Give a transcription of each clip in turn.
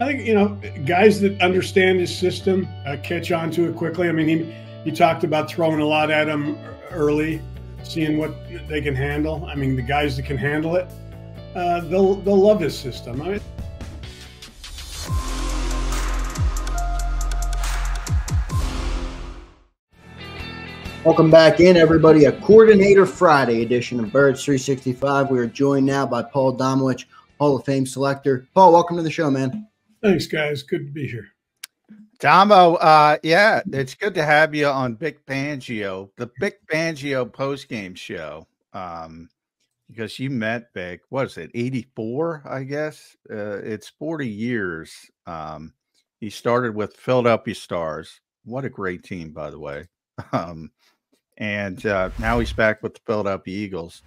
I think you know guys that understand his system uh, catch on to it quickly. I mean, he he talked about throwing a lot at him early, seeing what they can handle. I mean, the guys that can handle it, uh, they'll they'll love his system. I mean. Welcome back in, everybody. A Coordinator Friday edition of Birds 365. We are joined now by Paul Domowitch, Hall of Fame selector. Paul, welcome to the show, man. Thanks, guys. Good to be here. Domo, uh, yeah, it's good to have you on Big Fangio, the Big Fangio post game show. Um, because you met Vic, what is it, 84, I guess? Uh, it's 40 years. Um, he started with Philadelphia Stars. What a great team, by the way. Um, and uh, now he's back with the Philadelphia Eagles.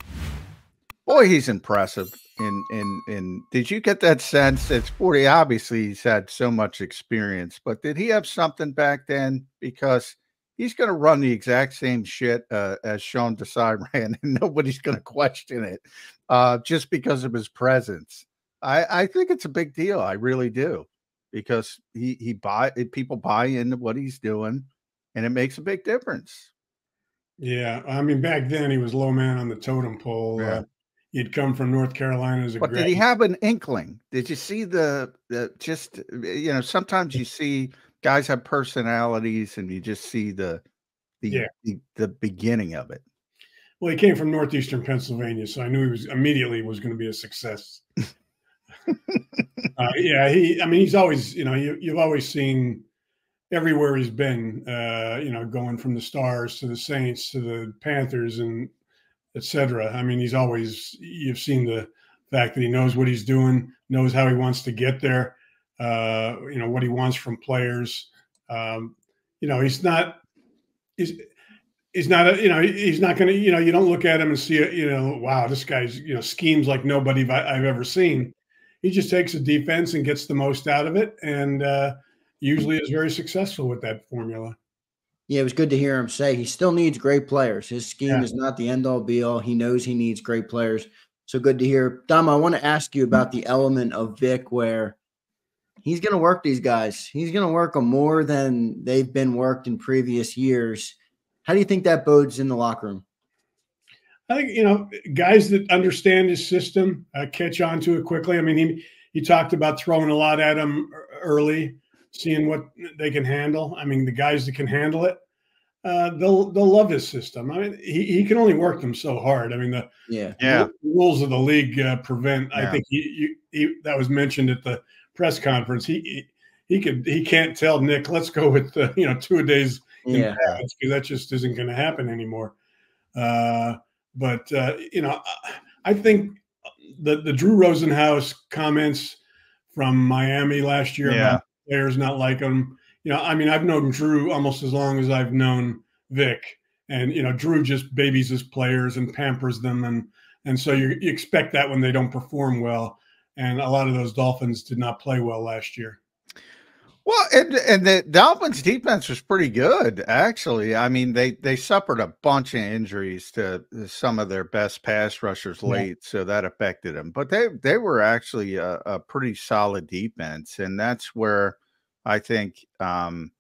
Boy, he's impressive. And and and did you get that sense? It's forty. Obviously, he's had so much experience, but did he have something back then? Because he's going to run the exact same shit uh, as Sean Desai ran, and nobody's going to question it uh, just because of his presence. I, I think it's a big deal. I really do, because he he buy people buy into what he's doing, and it makes a big difference. Yeah, I mean, back then he was low man on the totem pole. Yeah. Uh, he'd come from North Carolina as a. But did he have an inkling? Did you see the the just you know sometimes you see guys have personalities and you just see the the yeah. the, the beginning of it. Well, he came from northeastern Pennsylvania, so I knew he was immediately was going to be a success. uh, yeah, he. I mean, he's always you know you, you've always seen everywhere he's been, uh, you know, going from the Stars to the Saints to the Panthers and etc. I mean, he's always you've seen the fact that he knows what he's doing, knows how he wants to get there, uh, you know, what he wants from players. Um, you know, he's not he's he's not a, you know he's not going to you know you don't look at him and see you know wow this guy's you know schemes like nobody I've ever seen. He just takes a defense and gets the most out of it and. Uh, usually is very successful with that formula. Yeah, it was good to hear him say he still needs great players. His scheme yeah. is not the end all be all. He knows he needs great players. So good to hear. Dom, I want to ask you about the element of Vic where he's going to work these guys. He's going to work them more than they've been worked in previous years. How do you think that bodes in the locker room? I think you know guys that understand his system uh, catch on to it quickly. I mean, he he talked about throwing a lot at him early seeing what they can handle. I mean, the guys that can handle it, uh, they'll they'll love his system. I mean, he, he can only work them so hard. I mean, the yeah, yeah. rules of the league uh, prevent. Yeah. I think he, he, he, that was mentioned at the press conference. He, he he could he can't tell Nick, let's go with the, you know two a days yeah. because that just isn't going to happen anymore. Uh, but uh, you know, I think the the Drew Rosenhaus comments from Miami last year yeah players not like him. You know, I mean, I've known Drew almost as long as I've known Vic, and you know, Drew just babies his players and pampers them, and and so you, you expect that when they don't perform well. And a lot of those Dolphins did not play well last year. Well, and and the Dolphins defense was pretty good, actually. I mean, they they suffered a bunch of injuries to some of their best pass rushers late, yeah. so that affected them. But they they were actually a, a, pretty solid defense, and that's where I think um,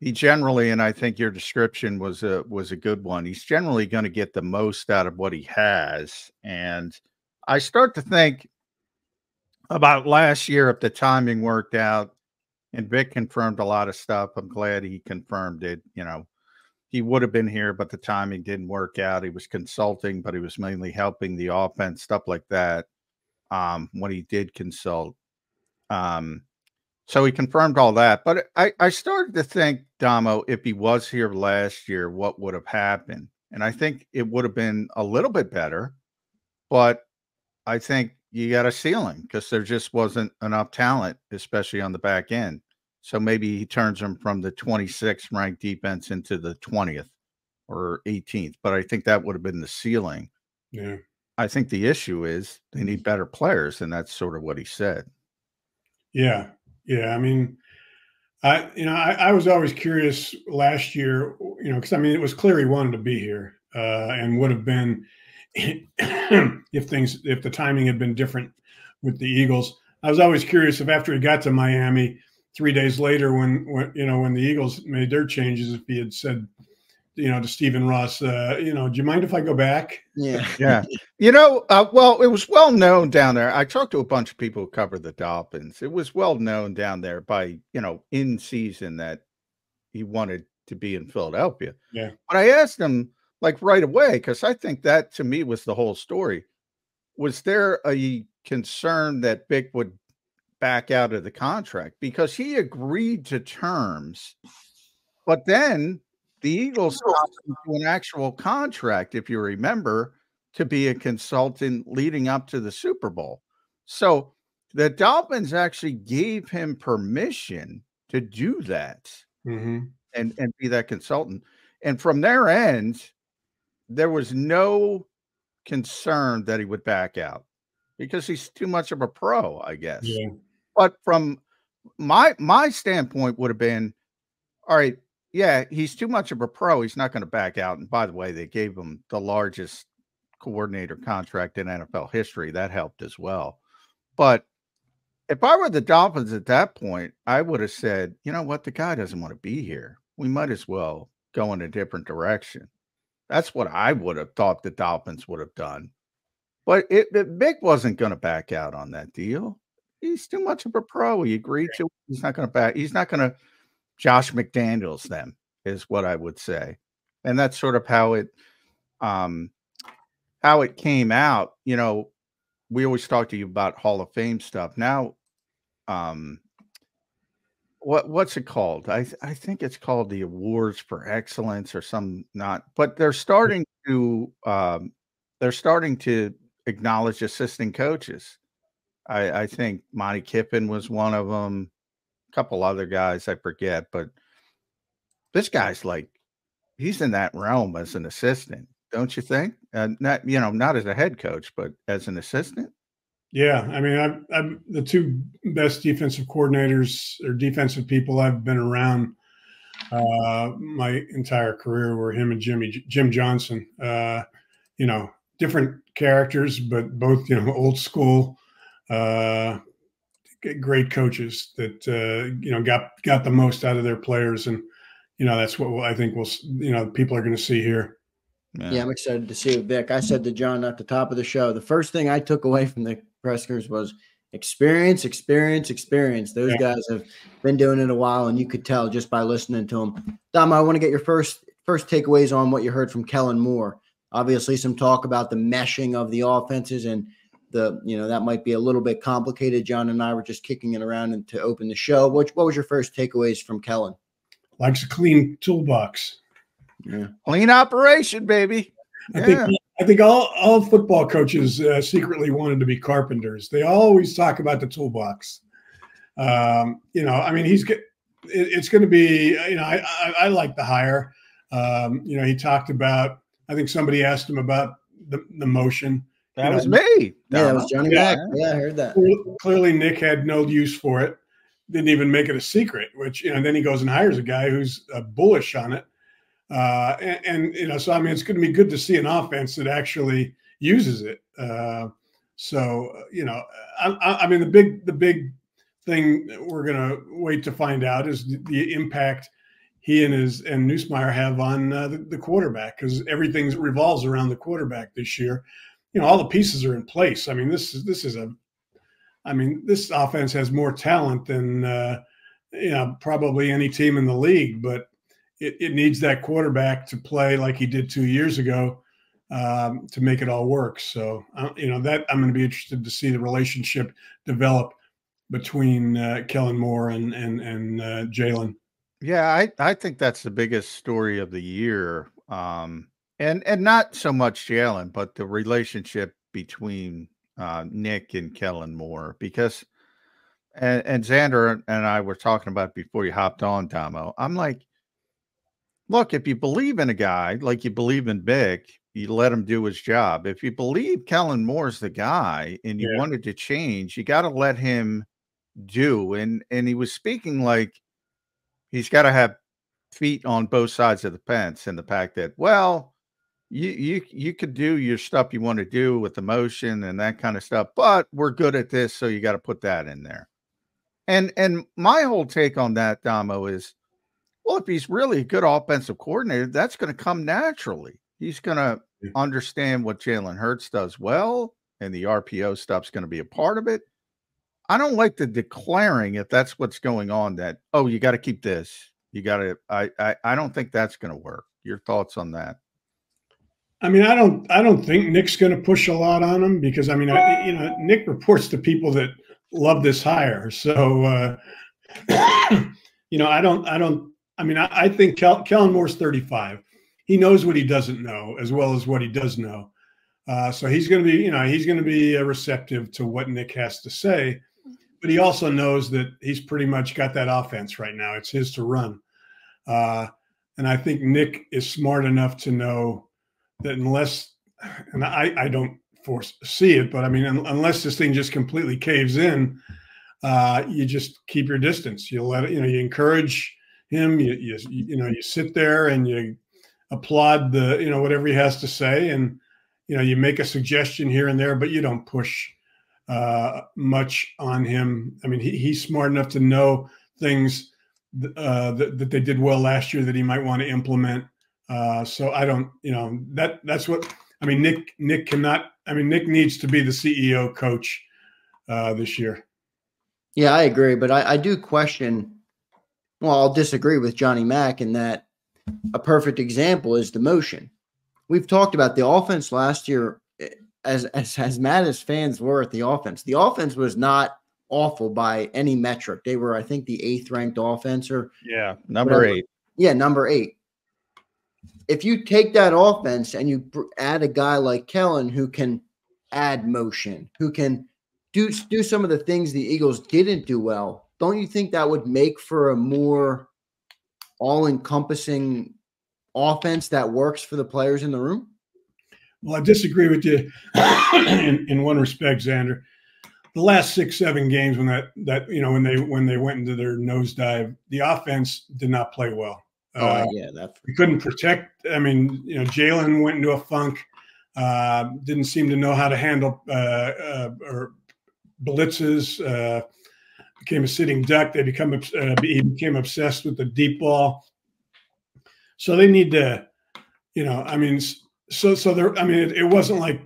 he generally, and I think your description was a was a good one. He's generally going to get the most out of what he has, and I start to think about last year if the timing worked out and Vic confirmed a lot of stuff. I'm glad he confirmed it. You know, he would have been here, but the timing didn't work out. He was consulting, but he was mainly helping the offense, stuff like that. Um, when he did consult. Um, so he confirmed all that. But I, I started to think, Damo, if he was here last year, what would have happened? And I think it would have been a little bit better, but I think you got a ceiling because there just wasn't enough talent, especially on the back end. So maybe he turns them from the 26th ranked defense into the 20th or 18th. But I think that would have been the ceiling. Yeah. I think the issue is they need better players, and that's sort of what he said. Yeah. Yeah. I mean, I, you know, I, I was always curious last year, you know, because I mean, it was clear he wanted to be here uh, and would have been if things, if the timing had been different with the Eagles. I was always curious if after he got to Miami, three days later, when when you know when the Eagles made their changes, if he had said, you know, to Stephen Ross, uh, you know, do you mind if I go back? Yeah, yeah. You know, uh, well, it was well known down there. I talked to a bunch of people who cover the Dolphins. It was well known down there by you know in season that he wanted to be in Philadelphia. Yeah. But I asked him like right away because I think that to me was the whole story. Was there a concern that Vic would back out of the contract because he agreed to terms. But then the Eagles to an actual contract, if you remember, to be a consultant leading up to the Super Bowl. So the Dolphins actually gave him permission to do that mm-hmm. and, and be that consultant. And from their end, there was no concern that he would back out because he's too much of a pro, I guess. Yeah. But from my my standpoint would have been, all right, yeah, he's too much of a pro. He's not going to back out. And by the way, they gave him the largest coordinator mm-hmm. contract in NFL history. That helped as well. But if I were the Dolphins at that point, I would have said, you know what, the guy doesn't want to be here. We might as well go in a different direction. That's what I would have thought the Dolphins would have done. But it, it Vic wasn't going to back out on that deal. He's too much of a pro. He agreed to. He's not going to back. He's not going to Josh McDaniels them is what I would say, and that's sort of how it, um, how it came out. You know, we always talk to you about Hall of Fame stuff. Now, um, what what's it called? I I think it's called the Awards for Excellence or some not, but they're starting to um, they're starting to acknowledge assistant coaches. I, I think Monte Kiffin was one of them. Couple other guys I forget, but this guy's like he's in that realm as an assistant, don't you think? And not you know not as a head coach, but as an assistant. Yeah, I mean, I'm, I'm the two best defensive coordinators or defensive people I've been around uh, my entire career were him and Jimmy Jim Johnson. Uh, you know, different characters, but both you know old school, uh, great coaches that uh, you know got got the most out of their players, and you know that's what I think we'll you know people are going to see here. Yeah. yeah. I'm excited to see it, Vic. I said to John at the top of the show, the first thing I took away from the pressers was experience, experience, experience. Those yeah. guys have been doing it a while, and you could tell just by listening to them. Dom, I want to get your first first takeaways on what you heard from Kellen Moore Obviously, some talk about the meshing of the offenses and the you know that might be a little bit complicated. John and I were just kicking it around and to open the show. What what was your first takeaways from Kellen? Likes a clean toolbox. Yeah. Clean operation, baby. I yeah. think I think all all football coaches uh, secretly wanted to be carpenters. They always talk about the toolbox. Um, you know, I mean, he's it, it's going to be. You know, I, I, I like the hire. Um, you know, he talked about I think somebody asked him about the, the motion. That was know, me. Yeah, that was Johnny yeah. Yeah, I heard that. Clearly, Nick had no use for it. Didn't even make it a secret. Which you know, then he goes and hires a guy who's uh, bullish on it. Uh, and, and, you know, so I mean, it's going to be good to see an offense that actually uses it. Uh, so uh, you know, I, I, mean, the big the big thing we're going to wait to find out is the, the impact he and his and Nussmeier have on uh, the, the, quarterback because everything revolves around the quarterback this year. You know, all the pieces are in place. I mean, this is this is a, I mean, this offense has more talent than uh, you know probably any team in the league, but it, it needs that quarterback to play like he did two years ago um, to make it all work. So uh, you know that I'm going to be interested to see the relationship develop between uh, Kellen Moore and and and uh, Jalen. Yeah, I, I think that's the biggest story of the year. Um, and and not so much Jalen, but the relationship between uh, Nick and Kellen Moore, because and, and Zander and I were talking about before you hopped on, Tomo. I'm like, look, if you believe in a guy like you believe in Vic, you let him do his job. If you believe Kellen Moore's the guy and you yeah. wanted to change, you got to let him do. And and he was speaking like he's got to have feet on both sides of the fence and the fact that, well, you you you could do your stuff you want to do with the motion and that kind of stuff, but we're good at this, so you got to put that in there. And and my whole take on that, Damo, is well, if he's really a good offensive coordinator, that's going to come naturally. He's going to understand what Jalen Hurts does well, and the RPO stuff's going to be a part of it. I don't like the declaring if that's what's going on. That oh, you got to keep this. You got to. I, I I don't think that's going to work. Your thoughts on that? I mean, I don't. I don't think Nick's going to push a lot on him because I mean, I, you know, Nick reports to people that love this hire. So, uh, you know, I don't. I don't. I mean, I, I think Kel, Kellen Moore's 35. He knows what he doesn't know as well as what he does know. Uh, so he's going to be, you know, he's going to be uh, receptive to what Nick has to say but he also knows that he's pretty much got that offense right now. It's his to run. Uh, and I think Nick is smart enough to know that unless, and I, I don't foresee it, but I mean, unless this thing just completely caves in, uh, you just keep your distance. You let it, you know, you encourage him. You, you, you know, you sit there and you applaud the, you know, whatever he has to say, and you know, you make a suggestion here and there, but you don't push uh, much on him. I mean, he, he's smart enough to know things uh, that, that they did well last year that he might want to implement. Uh, so I don't, you know, that that's what I mean. Nick Nick cannot. I mean, Nick needs to be the CEO coach uh, this year. Yeah, I agree, but I, I do question. Well, I'll disagree with Johnny Mack in that a perfect example is the motion. We've talked about the offense last year as as as mad as fans were at the offense, the offense was not awful by any metric. They were, I think, the eighth ranked offense or yeah, number whatever. eight. Yeah, number eight. If you take that offense and you add a guy like Kellen who can add motion, who can do do some of the things the Eagles didn't do well, don't you think that would make for a more all encompassing offense that works for the players in the room? Well, I disagree with you in, in one respect, Zander. The last six, seven games when that that you know when they when they went into their nosedive, the offense did not play well. Oh uh, yeah, that we couldn't protect. I mean, you know, Jalen went into a funk. Uh, didn't seem to know how to handle uh, uh or blitzes. Uh, became a sitting duck. They become uh, he became obsessed with the deep ball. So they need to, you know, I mean, so so there i mean it, it, wasn't like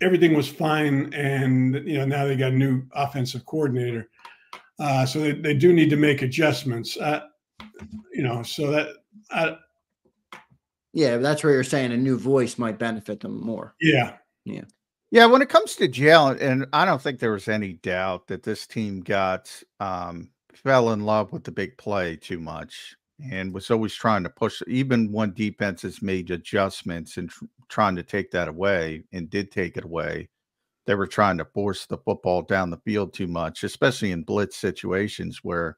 everything was fine and you know now they got a new offensive coordinator uh, so they, they do need to make adjustments uh, you know so that uh, yeah that's where you're saying a new voice might benefit them more. Yeah. Yeah. Yeah when it comes to Jalen i don't think there was any doubt that this team got um fell in love with the big play too much and was always trying to push even when defenses made adjustments and tr- trying to take that away and did take it away they were trying to force the football down the field too much especially in blitz situations where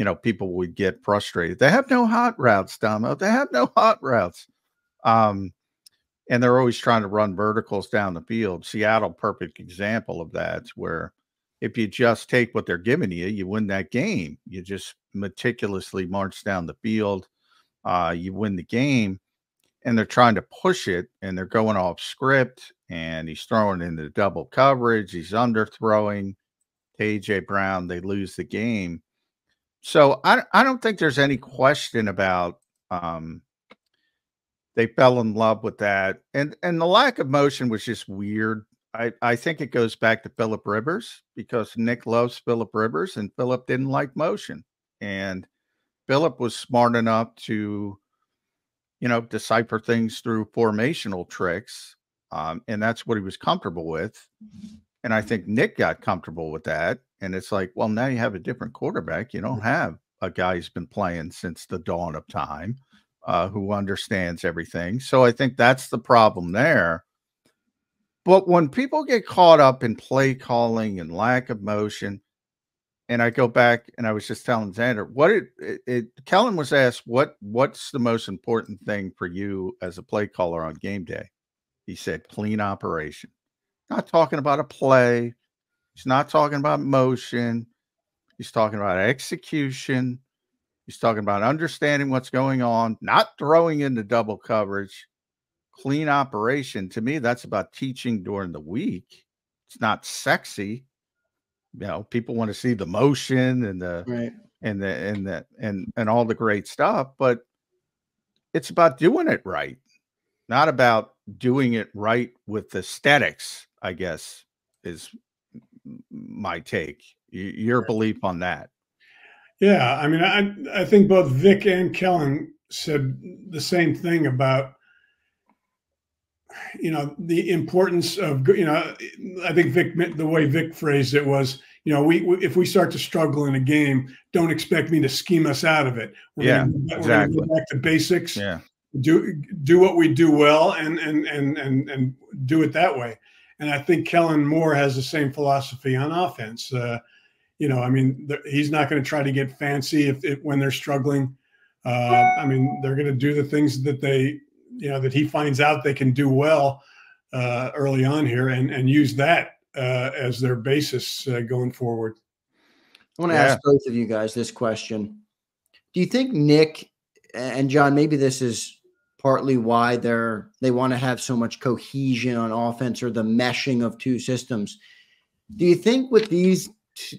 you know people would get frustrated they have no hot routes down they have no hot routes um and they're always trying to run verticals down the field seattle perfect example of that where if you just take what they're giving you, you win that game. You just meticulously march down the field, uh, you win the game. And they're trying to push it and they're going off script and he's throwing into double coverage. He's underthrowing AJ Brown. They lose the game. So I, I don't think there's any question about um, they fell in love with that. And and the lack of motion was just weird I, I think it goes back to Philip Rivers because Nick loves Philip Rivers and Philip didn't like motion. And Philip was smart enough to, you know, decipher things through formational tricks. Um, and that's what he was comfortable with. And I think Nick got comfortable with that. And it's like, well, now you have a different quarterback. You don't have a guy who's been playing since the dawn of time, uh, who understands everything. So I think that's the problem there but when people get caught up in play calling and lack of motion, and I go back and I was just telling Zander what it, it, it, Kellen was asked what what's the most important thing for you as a play caller on game day. He said clean operation. Not talking about a play. He's not talking about motion. He's talking about execution. He's talking about understanding what's going on, not throwing into double coverage, clean operation. To me, that's about teaching during the week. It's not sexy. You know, people want to see the motion and the Right. and the and the and and all the great stuff, but it's about doing it right, not about doing it right with aesthetics. I guess is my take. Your belief on that? Yeah, I mean, I I think both Vic and Kellen said the same thing about you know the importance of you know I think Vic the way Vic phrased it was you know we if we start to struggle in a game, don't expect me to scheme us out of it. We're Yeah, gonna, we're gonna exactly. go back to basics. Yeah, do do what we do well and and and and and do it that way. And I think Kellen Moore has the same philosophy on offense. Uh, you know, I mean, th- he's not going to try to get fancy if, if when they're struggling. Uh, I mean, they're going to do the things that they, you know, that he finds out they can do well uh, early on here, and and use that uh, as their basis uh, going forward. I want to Yeah. ask both of you guys this question. Do you think Nick and John, maybe this is partly why they're they want to have so much cohesion on offense or the meshing of two systems? Do you think with these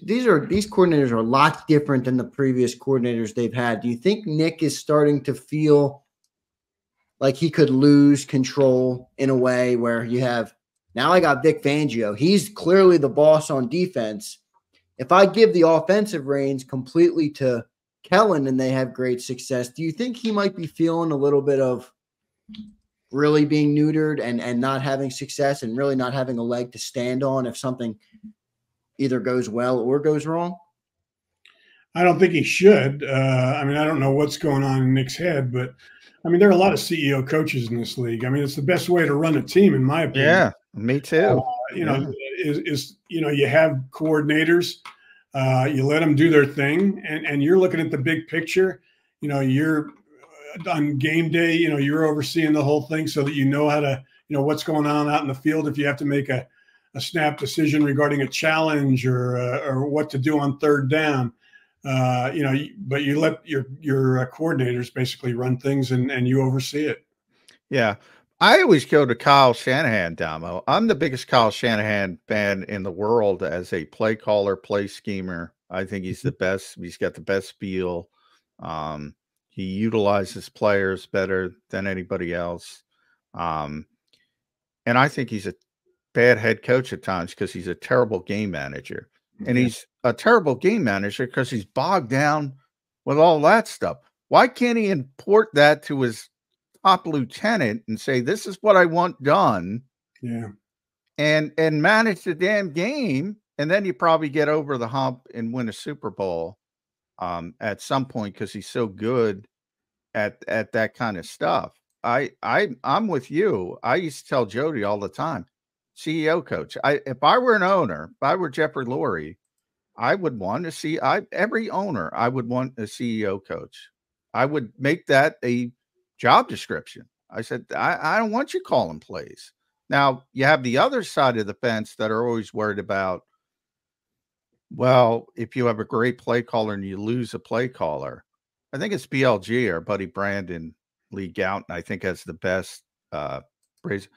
these are these coordinators are a lot different than the previous coordinators they've had? Do you think Nick is starting to feel like he could lose control in a way where you have now I got Vic Fangio. He's clearly the boss on defense if I give the offensive reins completely to Kellen and they have great success, do you think he might be feeling a little bit of really being neutered and and not having success and really not having a leg to stand on if something either goes well or goes wrong? I don't think he should. Uh, I mean, I don't know what's going on in Nick's head, but I mean, there are a lot of CEO coaches in this league. I mean, it's the best way to run a team, in my opinion. yeah, me too. you know, is, is you know, you have coordinators, uh, you let them do their thing, and and you're looking at the big picture. You know, you're uh, on game day. You know, you're overseeing the whole thing so that you know how to, you know, what's going on out in the field. If you have to make a a snap decision regarding a challenge or uh, or what to do on third down. Uh, you know, but you let your your coordinators basically run things and and you oversee it. Yeah. I always go to Kyle Shanahan, Damo. I'm the biggest Kyle Shanahan fan in the world as a play caller, play schemer. I think he's the best. He's got the best feel. Um, he utilizes players better than anybody else. Um, and I think he's a bad head coach at times because he's a terrible game manager. And he's a terrible game manager because he's bogged down with all that stuff. Why can't he import that to his top lieutenant and say, "This is what I want done," Yeah. and and manage the damn game, and then you probably get over the hump and win a Super Bowl um, at some point because he's so good at at that kind of stuff. I I I'm with you. I used to tell Jody all the time, CEO coach. I if I were an owner, if I were Jeffrey Lurie, I would want to see I every owner I would want a CEO coach. I would make that a job description. I said, I, I don't want you calling plays. Now you have the other side of the fence that are always worried about. Well, if you have a great play caller and you lose a play caller, I think it's BLG, our buddy Brandon Lee Gowton, I think has the best uh phrase.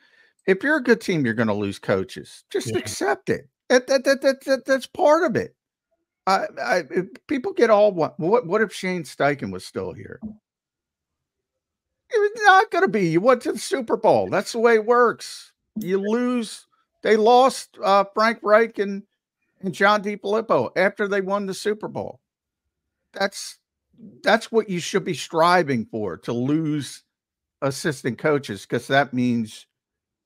If you're a good team, you're going to lose coaches. Just Yeah. accept it. That, that, that, that, that- that's part of it. I, I, people get all what, what, what if Shane Steichen was still here? It's not going to be. You went to the Super Bowl. That's the way it works. You lose. They lost uh, Frank Reich and, and John DeFilippo after they won the Super Bowl. That's that's what you should be striving for to lose assistant coaches because that means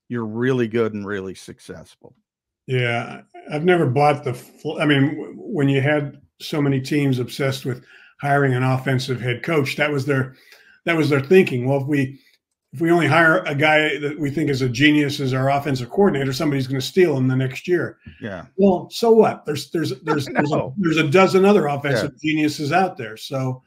you're really good and really successful. Yeah, I've never bought the. I mean, when you had so many teams obsessed with hiring an offensive head coach, that was their that was their thinking. Well, if we if we only hire a guy that we think is a genius as our offensive coordinator, somebody's going to steal him the next year. Yeah. Well, so what? There's there's there's there's a, there's a dozen other offensive geniuses out there. So,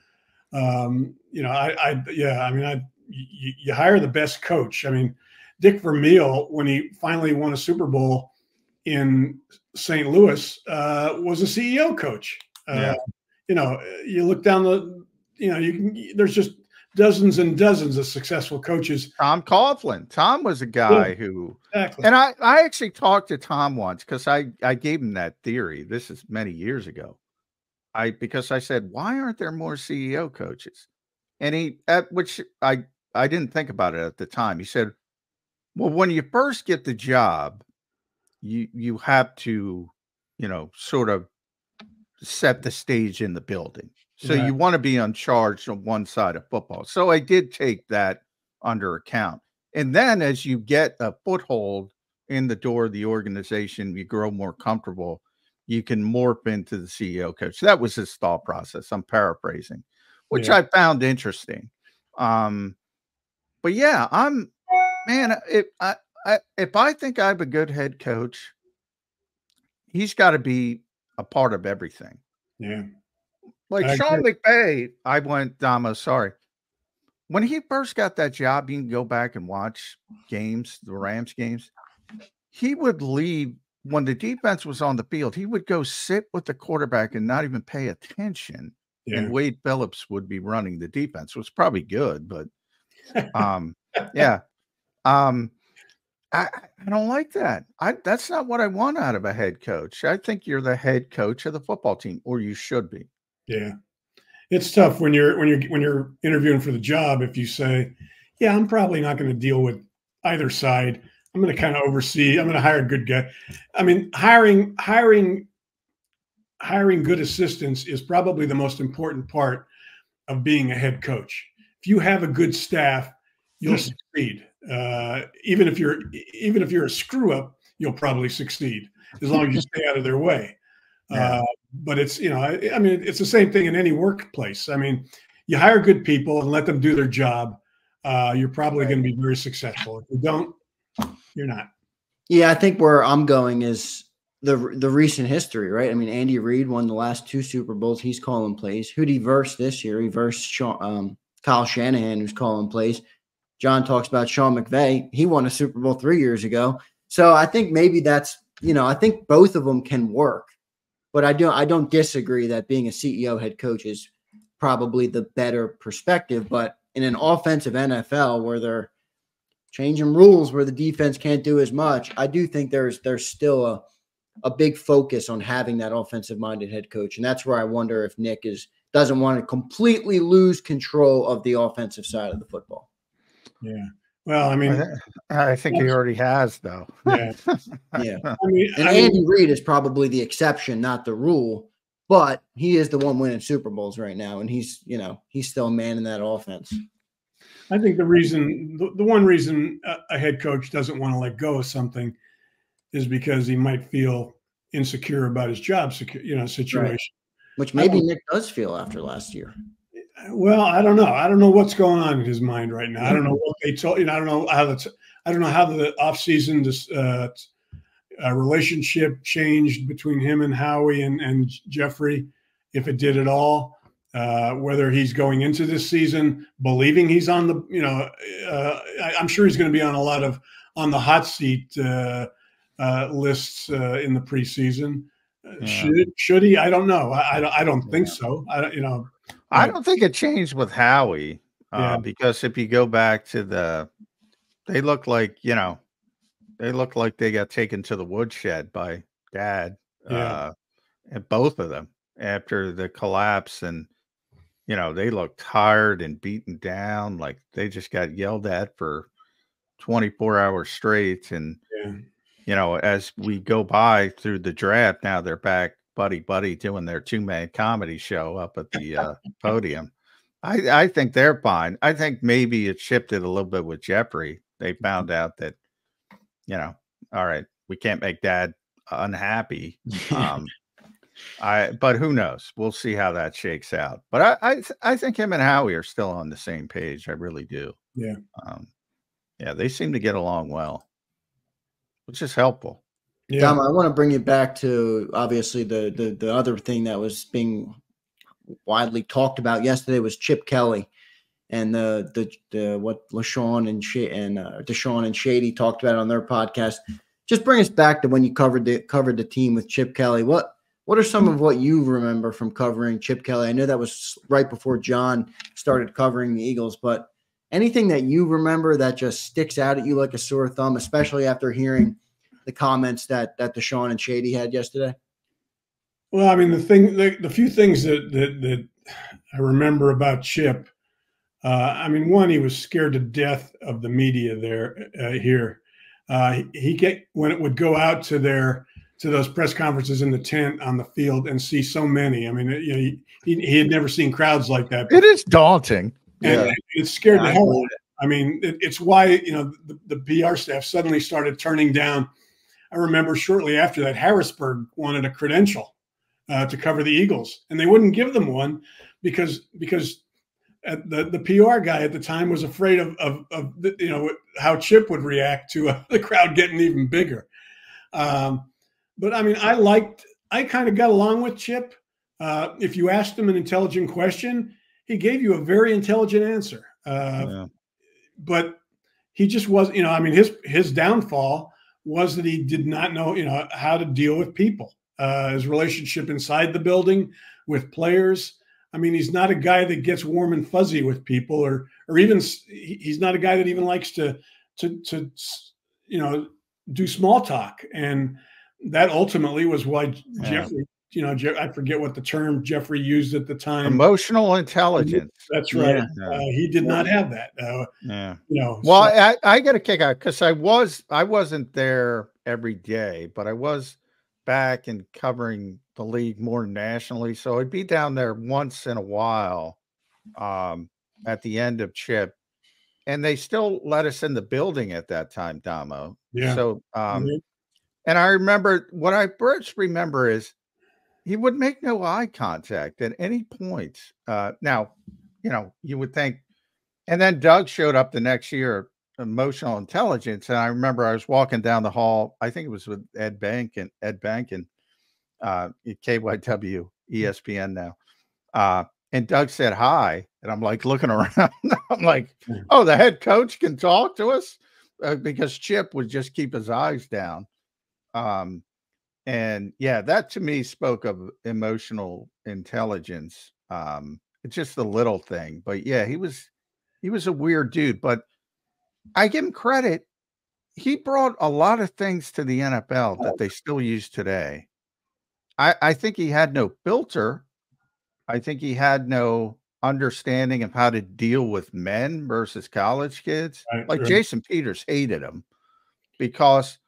um, you know, I, I yeah, I mean, I you, you hire the best coach. I mean, Dick Vermeil when he finally won a Super Bowl in St. Louis uh, was a CEO coach. Uh, Yeah. You know, you look down the, you know, you can. There's just dozens and dozens of successful coaches. Tom Coughlin. Tom was a guy yeah, who, exactly. and I, I actually talked to Tom once because I, I gave him that theory. This is many years ago. I because I said, why aren't there more CEO coaches? And he, at which I, I didn't think about it at the time. He said, well, when you first get the job, you you have to, you know, sort of set the stage in the building. So you want to be on charge on one side of football. So I did take that under account. And then as you get a foothold in the door of the organization, you grow more comfortable, you can morph into the CEO coach. That was his thought process. I'm paraphrasing, which yeah. I found interesting. Um, but yeah, I'm man, if I, I if I think I'm a good head coach, he's got to be a part of everything. Yeah. Like I Sean agree. McVay, I went, Damo, sorry. When he first got that job, you can go back and watch games, the Rams games. He would leave when the defense was on the field, he would go sit with the quarterback and not even pay attention. Yeah. And Wade Phillips would be running the defense. It was probably good, but um, yeah. Um, I, I don't like that. I that's not what I want out of a head coach. I think you're the head coach of the football team, or you should be. Yeah. It's tough when you're when you're when you're interviewing for the job if you say, Yeah, I'm probably not going to deal with either side. I'm going to kind of oversee. I'm going to hire a good guy. I mean, hiring hiring hiring good assistants is probably the most important part of being a head coach. If you have a good staff, you'll succeed. Uh, even if you're even if you're a screw up, you'll probably succeed as long as you stay out of their way. Yeah. Uh, but it's you know, I, I, mean, it's the same thing in any workplace. I mean, you hire good people and let them do their job. Uh, you're probably right. going to be very successful. If you don't, you're not. Yeah, I think where I'm going is the the recent history, right? I mean, Andy Reid won the last two Super Bowls. He's calling plays. Who'd he verse this year? He versed Sean, um, Kyle Shanahan, who's calling plays. John talks about Sean McVay. He won a Super Bowl three years ago. So I think maybe that's you know I think both of them can work, but I don't I don't disagree that being a CEO head coach is probably the better perspective. But in an offensive NFL where they're changing rules where the defense can't do as much, I do think there's there's still a a big focus on having that offensive minded head coach, and that's where I wonder if Nick is doesn't want to completely lose control of the offensive side of the football. Yeah. Well, I mean, I think he already has, though. Yeah. yeah. I mean, and I Andy Reid is probably the exception, not the rule, but he is the one winning Super Bowls right now, and he's, you know, he's still a man in that offense. I think the reason, the, the one reason a, a head coach doesn't want to let go of something is because he might feel insecure about his job, secu- you know, situation. Right. Which maybe Nick does feel after last year. Well, I don't know. I don't know what's going on in his mind right now. I don't know what they told you. Know, I don't know how the I don't know how the offseason this uh, uh, relationship changed between him and Howie and, and Jeffrey, if it did at all. Uh, whether he's going into this season believing he's on the, you know, uh, I, am sure he's going to be on a lot of on the hot seat uh, uh, lists in the preseason. Yeah. Should should he? I don't know. I, I don't. I don't think so. I don't. You know. I don't think it changed with Howie uh, yeah. because if you go back to the, they look like you know, they look like they got taken to the woodshed by Dad, yeah. uh, and both of them after the collapse, and you know they look tired and beaten down, like they just got yelled at for twenty four hours straight, and yeah. you know as we go by through the draft, now they're back buddy buddy doing their two man comedy show up at the uh, podium. I, I think they're fine. I think maybe it shifted a little bit with Jeffrey. They mm-hmm. found out that, you know, all right, we can't make dad unhappy. Um, I but who knows? We'll see how that shakes out. But I I, I think him and Howie are still on the same page. I really do. Yeah. Um, yeah, they seem to get along well, which is helpful. Yeah. Dom, I want to bring you back to obviously the, the the other thing that was being widely talked about yesterday was Chip Kelly and the the, the what LeSean and Sh- and uh, DeSean and Shady talked about on their podcast. Just bring us back to when you covered the covered the team with Chip Kelly. What What are some of what you remember from covering Chip Kelly? I know that was right before John started covering the Eagles, but anything that you remember that just sticks out at you like a sore thumb, especially after hearing the comments that that DeSean and Shady had yesterday? Well, I mean, the thing, the, the few things that, that that I remember about Chip, uh, I mean, one, he was scared to death of the media there uh, here. Uh, he, he get when it would go out to their to those press conferences in the tent on the field and see so many. I mean, you know, he, he, he had never seen crowds like that. It is daunting. And Yeah. it scared Yeah, the I hell out of I mean, it, it's why you know the, the PR staff suddenly started turning down. I remember shortly after that, Harrisburg wanted a credential uh, to cover the Eagles, and they wouldn't give them one because because uh, the the PR guy at the time was afraid of of, of the, you know how Chip would react to uh, the crowd getting even bigger. Um, but I mean, I liked, I kind of got along with Chip. Uh, if you asked him an intelligent question, he gave you a very intelligent answer. Uh, Yeah. but he just was you know i mean his his downfall was that he did not know you know how to deal with people uh his relationship inside the building with players i mean he's not a guy that gets warm and fuzzy with people or or even he's not a guy that even likes to to to you know do small talk and that ultimately was why Yeah. jeffrey you know i forget what the term jeffrey used at the time Emotional intelligence. that's right Yeah. uh, he did not have that uh, Yeah. you know Well, so- I, I get a kick out because I was I wasn't there every day, but I was back and covering the league more nationally. So I'd be down there once in a while um, at the end of Chip, and they still let us in the building at that time, Damo. yeah So um, Mhm. and I remember what I first remember is he would make no eye contact at any point. Uh, now, you know, you would think, and then Doug showed up the next year, emotional intelligence. And I remember I was walking down the hall, I think it was with Ed Bank and Ed Benkin, uh, at KYW, ESPN now. Uh, and Doug said hi. And I'm like looking around. I'm like, Hmm. oh, the head coach can talk to us uh, because Chip would just keep his eyes down. Um, and yeah, that to me spoke of emotional intelligence. Um, it's just the little thing, but yeah, he was he was a weird dude, but I give him credit. He brought a lot of things to the NFL that they still use today. I, I think he had no filter. I think he had no understanding of how to deal with men versus college kids. Right, Like right. Jason Peters hated him because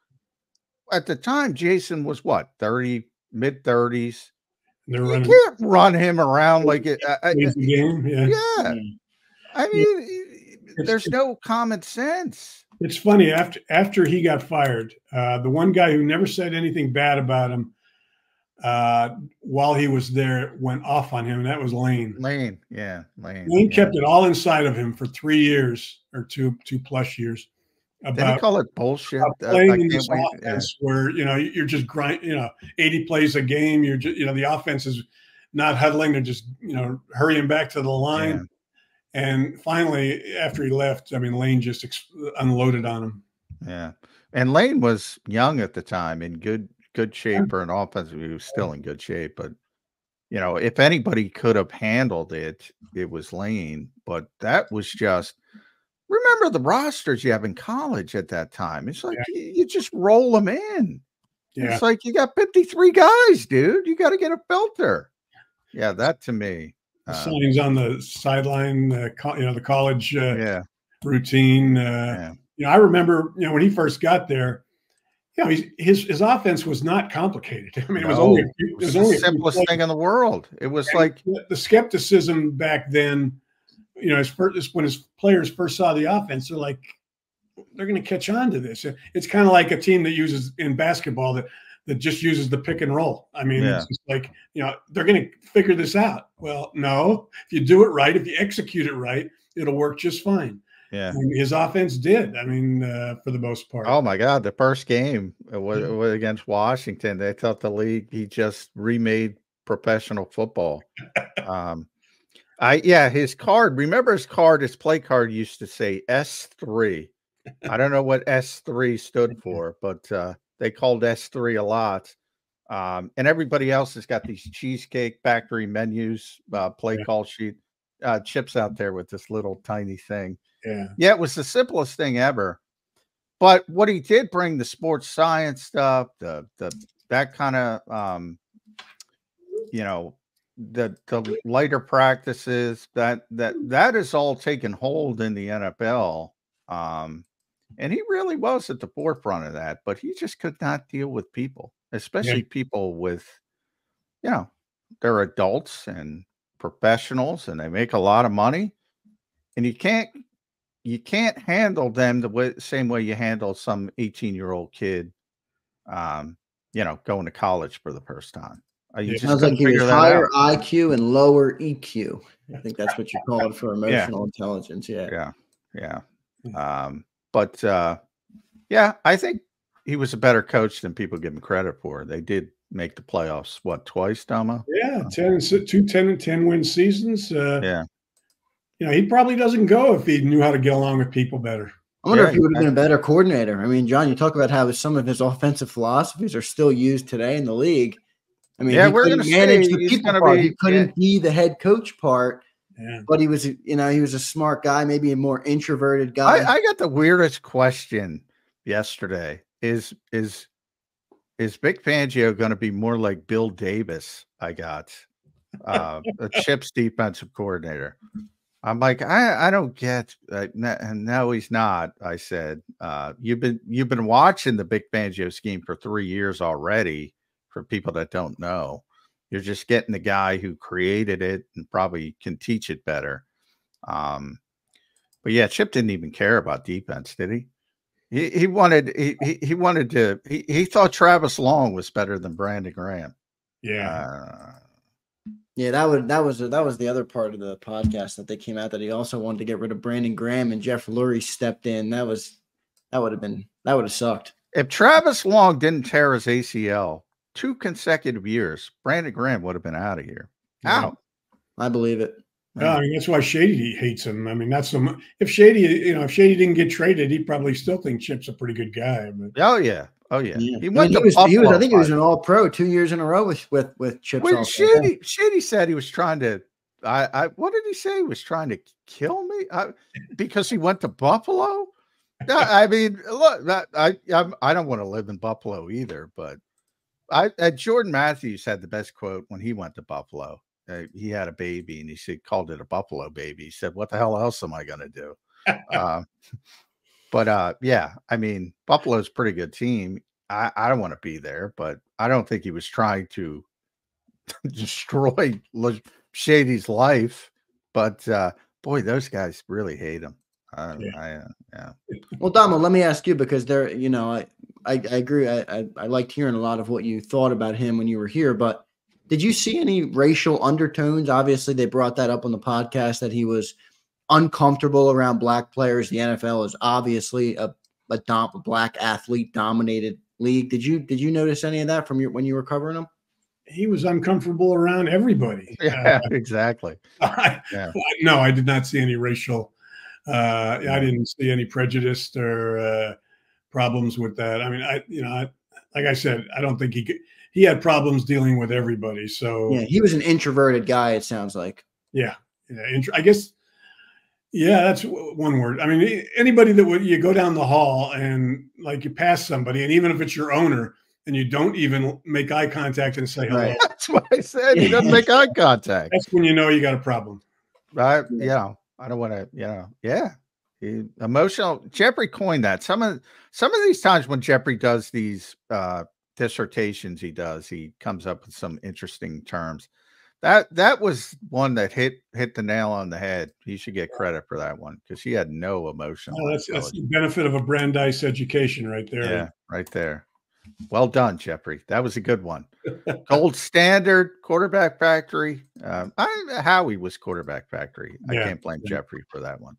at the time Jason was what 30 mid 30s. You running can't run him around like it. I- I- game. Yeah. yeah, I mean, It's- there's no common sense. It's funny after after he got fired, uh, the one guy who never said anything bad about him uh, while he was there went off on him, and that was Lane. Lane, yeah, Lane. Lane yeah. kept it all inside of him for three years or two two plus years Did he call it bullshit? Uh, playing in this wait. Yeah. where you know you're just grind, you know, 80 plays a game. You're just you know the offense is not huddling; they're just you know hurrying back to the line. Yeah. And finally, after he left, I mean, Lane just ex- unloaded on him. Yeah. And Lane was young at the time in good good shape for an offense. He was still in good shape, but you know, if anybody could have handled it, it was Lane. But that was just remember the rosters you have in college at that time. It's like you, you just roll them in. Yeah, It's like you got 53 guys, dude. You got to get a filter. Yeah, that to me. uh, signs on the sideline, uh, co- you know, the college uh, yeah. routine. Uh, Yeah. You know, I remember, you know, when he first got there, you know, he's, his his offense was not complicated. I mean, it was only a few, It it was was the only simplest thing in the world. It was And like, the skepticism back then, you know, as first, when his players first saw the offense, they're like, they're going to catch on to this. It's kind of like a team that uses in basketball that that just uses the pick and roll. I mean, Yeah. it's just like you know they're going to figure this out. Well, no, if you do it right, if you execute it right, it'll work just fine. yeah. And his offense did. I mean, uh, for the most part. Oh my God! The first game was, Yeah. was against Washington. They thought the league he just remade professional football. um, I yeah, his card. Remember his card? His play card used to say S three. I don't know what S three stood for, but uh, they called S three a lot. Um, and everybody else has got these cheesecake factory menus, uh, play Yeah. call sheet, uh, Chip's out there with this little tiny thing. Yeah. Yeah, it was the simplest thing ever. But what he did bring the sports science stuff, the the that kind of um, you know, the the lighter practices that that that is all taken hold in the NFL. Um, and he really was at the forefront of that, but he just could not deal with people, especially people with, you know, they're adults and professionals and they make a lot of money. And you can't you can't handle them the way, same way you handle some 18 year old kid um, you know, going to college for the first time. You Yeah. just Sounds like couldn't he was figure higher out. IQ and lower EQ. I think that's what you call it for emotional intelligence. Yeah. Yeah. Yeah. Mm. Um, but uh yeah, I think he was a better coach than people give him credit for. They did make the playoffs what twice, Damo? Yeah. 10 and two 10 and 10 win seasons. Uh, Yeah. You know, he probably doesn't go if he knew how to get along with people better. I wonder Yeah, if he would have been a better coordinator. I mean, John, you talk about how some of his offensive philosophies are still used today in the league. I mean, Yeah, he we're couldn't gonna manage the people part. be- he couldn't be the head coach part, Yeah. but he was, you know, he was a smart guy, maybe a more introverted guy. I, I got the weirdest question yesterday. Is is is Vic Fangio going to be more like Bill Davis? I got uh, a Chips defensive coordinator. I'm like, I, I don't get uh, no, he's not. I said, uh, you've been you've been watching the Vic Fangio scheme for three years already. For people that don't know, you're just getting the guy who created it and probably can teach it better. Um, but yeah, Chip didn't even care about defense, did he? He he wanted he he, he wanted to he, he thought Travis Long was better than Brandon Graham. Yeah. Uh, yeah, that would that was that was the other part of the podcast that they came out that he also wanted to get rid of Brandon Graham and Jeff Lurie stepped in. That was that would have been that would have sucked. if Travis Long didn't tear his ACL two consecutive years, Brandon Graham would have been out of here. Yeah. Out. I believe it. Yeah, I mean that's why Shady hates him. I mean that's some. If Shady, you know, if Shady didn't get traded, he probably still think Chip's a pretty good guy. But Oh yeah. Oh yeah. Yeah. He I went mean, to he was, he was I think he was an all pro two years in a row with with with chips. Well, also. Shady, Shady said he was trying to. I, I, what did he say? He was trying to kill me I, because he went to Buffalo. No, I mean, look, I, I'm, I don't want to live in Buffalo either. But I, uh, Jordan Matthews had the best quote when he went to Buffalo. Uh, he had a baby, and he said, called it a Buffalo baby. He said, "What the hell else am I going to do?" uh, but uh, yeah, I mean, Buffalo's a pretty good team. I, I don't want to be there, but I don't think he was trying to destroy Le- Shady's life. But uh, boy, those guys really hate him. Uh, Yeah. I, uh, yeah. Well, Damo, let me ask you because they're, you know, I, I, I agree. I, I, I liked hearing a lot of what you thought about him when you were here, but did you see any racial undertones? Obviously, they brought that up on the podcast that he was uncomfortable around black players. The NFL is obviously a, a, dom- a black athlete dominated league. Did you did you notice any of that from your when you were covering him? he was uncomfortable around everybody. Yeah, exactly. Uh, I, Yeah. No, I did not see any racial. Uh, I didn't see any prejudice or uh, problems with that. I mean, I you know, I, like I said, I don't think he could, he had problems dealing with everybody. So Yeah, he was an introverted guy. It sounds like. Yeah, yeah. int- I guess. Yeah, that's w- one word. I mean, anybody that would you go down the hall and like you pass somebody, and even if it's your owner, and you don't even make eye contact and say hello, Right. That's what I said. He doesn't make eye contact. that's when you know you got a problem. Right? you know, I don't want to, you know, yeah. Emotional. Jeffrey coined that. Some of some of these times when Jeffrey does these uh dissertations, he does. He comes up with some interesting terms. That that was one that hit hit the nail on the head. He should get credit for that one because he had no emotional. Well, that's that's the benefit of a Brandeis education, right there. yeah, right there. Well done, Jeffrey. That was a good one. Gold standard quarterback factory. Um, I Howie was quarterback factory. I Yeah, can't blame yeah. Jeffrey for that one.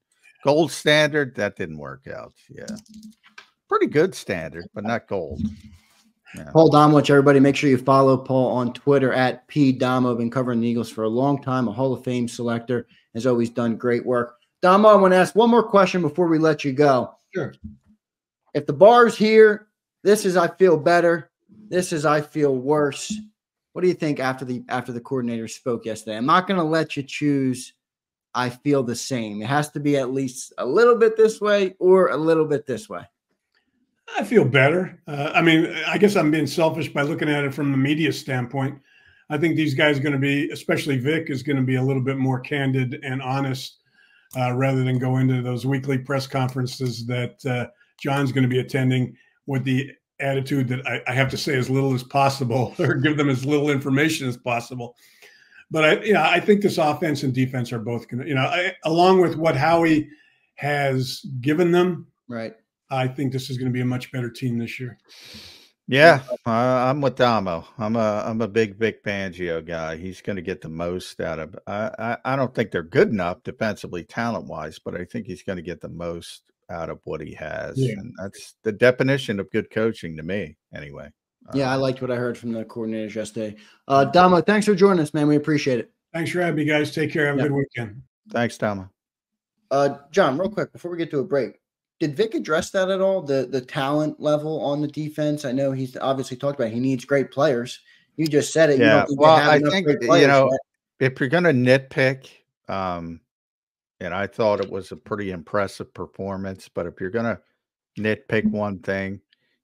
Gold standard that didn't work out. Yeah, pretty good standard, but not gold. Yeah. Paul Domowitch, everybody, make sure you follow Paul on Twitter at P Domo. Been covering the Eagles for a long time, a Hall of Fame selector, has always done great work. Domo, I want to ask one more question before we let you go. Sure. If the bar's here, this is I feel better. This is, I feel, worse. What do you think after the after the coordinator spoke yesterday? I'm not going to let you choose. I feel the same. It has to be at least a little bit this way or a little bit this way. I feel better. Uh, I mean, I guess I'm being selfish by looking at it from the media standpoint. I think these guys are going to be, especially Vic, is going to be a little bit more candid and honest uh, rather than go into those weekly press conferences that uh, John's going to be attending with the attitude that I, I, have to say as little as possible or give them as little information as possible. But I, you know, I think this offense and defense are both going to, you know, I, along with what Howie has given them. Right. I think this is going to be a much better team this year. Yeah, uh, I'm with Damo. I'm a I'm a big Vic Fangio guy. He's going to get the most out of. I, I I don't think they're good enough defensively, talent wise, but I think he's going to get the most out of what he has, yeah. and that's the definition of good coaching to me, anyway. Yeah, I liked what I heard from the coordinators yesterday. Uh, Damo, thanks for joining us, man. We appreciate it. Thanks for having me, guys. Take care. Have a good weekend. Thanks, Damo. Uh, John, real quick before we get to a break, did Vic address that at all? The the talent level on the defense. I know he's obviously talked about he needs great players. You just said it. Yeah. well, I think you know yet. if you're going to nitpick, um, and I thought it was a pretty impressive performance. But if you're going to nitpick one thing,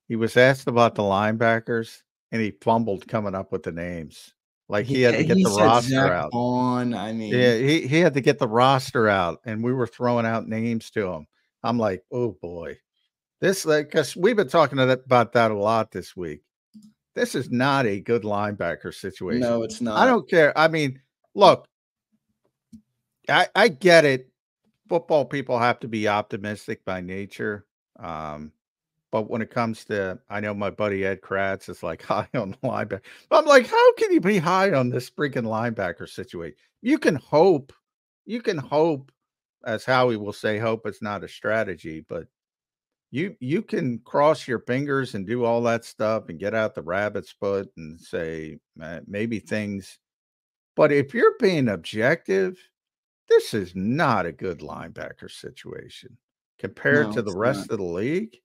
he was asked about the linebackers, and he fumbled coming up with the names. Like he, he had to get the roster Zach out. On, I mean, yeah, he, he had to get the roster out, and we were throwing out names to him. I'm like, oh boy, this like because we've been talking about that a lot this week. This is not a good linebacker situation. No, it's not. I don't care. I mean, look, I I get it. Football people have to be optimistic by nature. Um, but when it comes to, I know my buddy Ed Kratz is like high on the linebacker. But I'm like, how can you be high on this freaking linebacker situation? You can hope, you can hope as Howie will say, hope is not a strategy, but you you can cross your fingers and do all that stuff and get out the rabbit's foot and say maybe things. But if you're being objective, this is not a good linebacker situation compared no, to the rest not. of the league.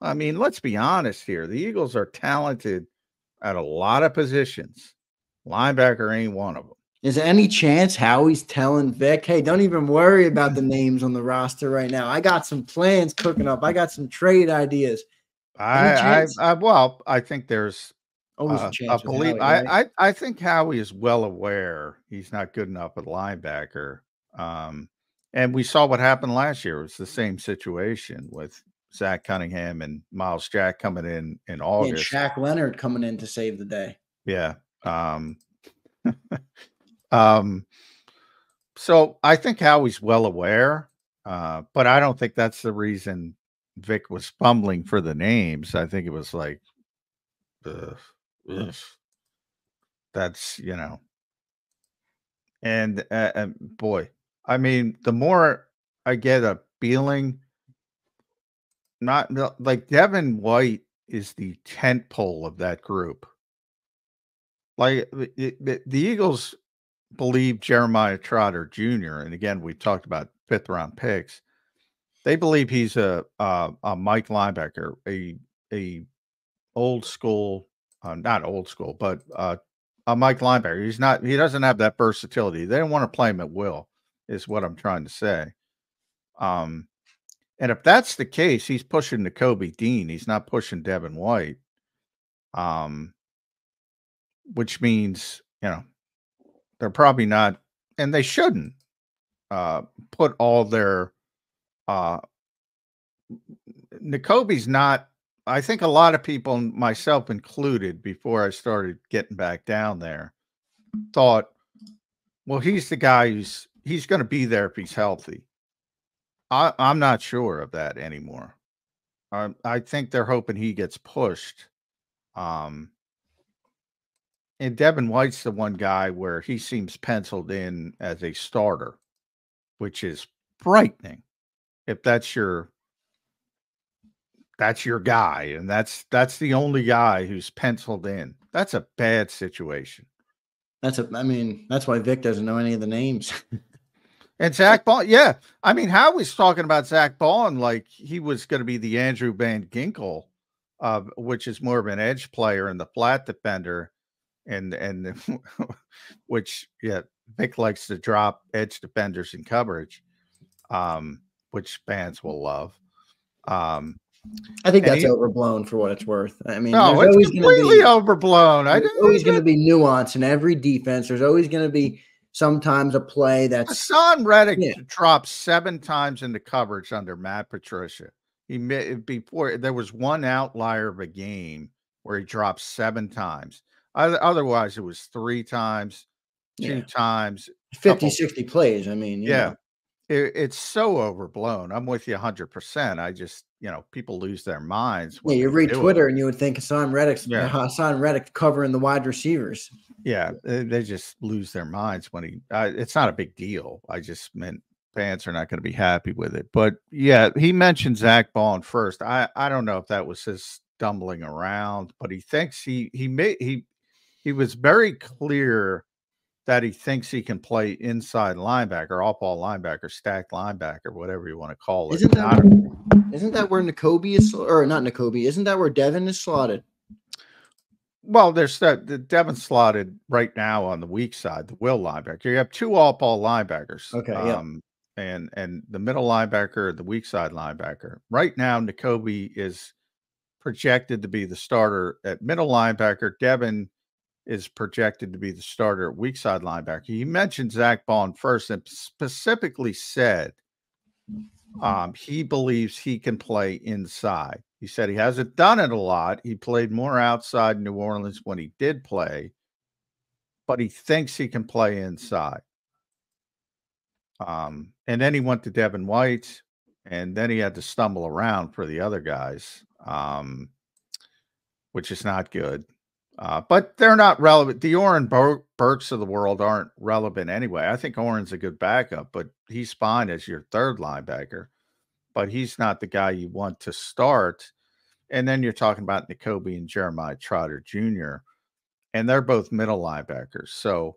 I mean, let's be honest here. The Eagles are talented at a lot of positions. Linebacker ain't one of them. Is there any chance Howie's telling Vic, hey, don't even worry about the names on the roster right now? I got some plans cooking up. I got some trade ideas. I, I, I, well, I think there's always uh, a chance. believe, Howie, right? I, I, think Howie is well aware he's not good enough at linebacker. Um, and we saw what happened last year. It was the same situation with Zach Cunningham and Myles Jack coming in in August. Yeah, Shaq Leonard coming in to save the day. Yeah. Um, Um, so I think Howie's well aware, uh, but I don't think that's the reason Vic was fumbling for the names. I think it was like, ugh, ugh. that's you know, and, uh, and boy, I mean, the more I get a feeling, not like Devin White is the tent pole of that group. Like the, the, Eagles believe Jeremiah Trotter Jr. And again, we talked about fifth round picks. They believe he's a a, a Mike linebacker, a a old school, uh, not old school, but uh, a Mike linebacker. He's not. He doesn't have that versatility. They don't want to play him at will. Is what I'm trying to say. Um, and if that's the case, he's pushing Nakobe Dean. He's not pushing Devin White. Um, which means you know they're probably not, and they shouldn't uh, put all their. Uh, Nakobe's not. I think a lot of people, myself included, before I started getting back down there, thought, well, he's the guy who's he's going to be there if he's healthy. I, I'm not sure of that anymore. I, I think they're hoping he gets pushed. Um, and Devin White's the one guy where he seems penciled in as a starter, which is frightening. If that's your that's your guy, and that's that's the only guy who's penciled in. That's a bad situation. That's a I mean, that's why Vic doesn't know any of the names. and Zack Baun, yeah. I mean, Howie's talking about Zack Baun like he was going to be the Andrew Van Ginkel uh, which is more of an edge player and the flat defender, and and which yeah, Vic likes to drop edge defenders in coverage, um, which fans will love. Um, I think that's he, overblown for what it's worth. I mean, no, it's completely be, overblown. There's always going to be nuance in every defense. There's always going to be sometimes a play that's Haason Reddick yeah. dropped seven times into coverage under Matt Patricia. He eh, before there was one outlier of a game where he dropped seven times. Otherwise, it was three times, two yeah. times, 50, couple. 60 plays. I mean, yeah, it, it's so overblown. I'm with you 100%. I just, you know, people lose their minds. Yeah, you read Twitter it. and you would think Haason Reddick's yeah. Haason Reddick covering the wide receivers. Yeah, they just lose their minds when he. Uh, it's not a big deal. I just meant fans are not going to be happy with it. But yeah, he mentioned Zack Baun first. I I don't know if that was his stumbling around, but he thinks he he made he he was very clear that he thinks he can play inside linebacker, off ball linebacker, stacked linebacker, whatever you want to call it. Isn't that, isn't that where Nakobe is, or not Nakobe? Isn't that where Devin is slotted? Well, there's that the Devin slotted right now on the weak side, the will linebacker. You have two off ball linebackers. Okay. Um, yeah. and and the middle linebacker, the weak side linebacker. Right now, Nakobe is projected to be the starter at middle linebacker. Devin is projected to be the starter at weak side linebacker. You mentioned Zack Baun first and specifically said um, he believes he can play inside. He said he hasn't done it a lot. He played more outside New Orleans when he did play, but he thinks he can play inside. Um, and then he went to Devin White, and then he had to stumble around for the other guys, um, which is not good. Uh, but they're not relevant. The Oren Bur- Burks of the world aren't relevant anyway. I think Oren's a good backup, but he's fine as your third linebacker but he's not the guy you want to start. And then you're talking about Nakobe and Jeremiah Trotter Jr., and they're both middle linebackers. So,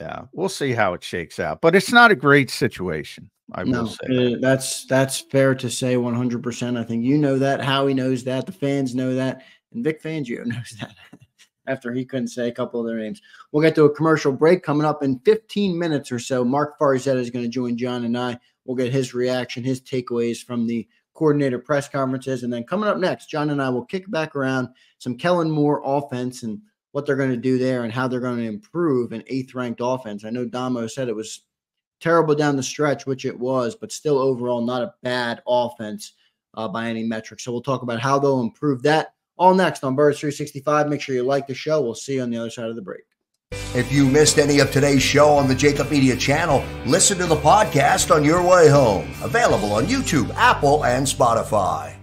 yeah, we'll see how it shakes out. But it's not a great situation. I no, will say. Uh, that's that's fair to say 100%. I think you know that. Howie knows that. The fans know that. And Vic Fangio knows that after he couldn't say a couple of their names. We'll get to a commercial break coming up in 15 minutes or so. Marc Farzetta is going to join John and I. We'll get his reaction, his takeaways from the coordinator press conferences. And then coming up next, John and I will kick back around some Kellen Moore offense and what they're going to do there and how they're going to improve an eighth ranked offense. I know Damo said it was terrible down the stretch, which it was, but still overall not a bad offense uh, by any metric. So we'll talk about how they'll improve that all next on Birds 365. Make sure you like the show. We'll see you on the other side of the break. If you missed any of today's show on the JAKIB Media channel, listen to the podcast on your way home. Available on YouTube, Apple, and Spotify.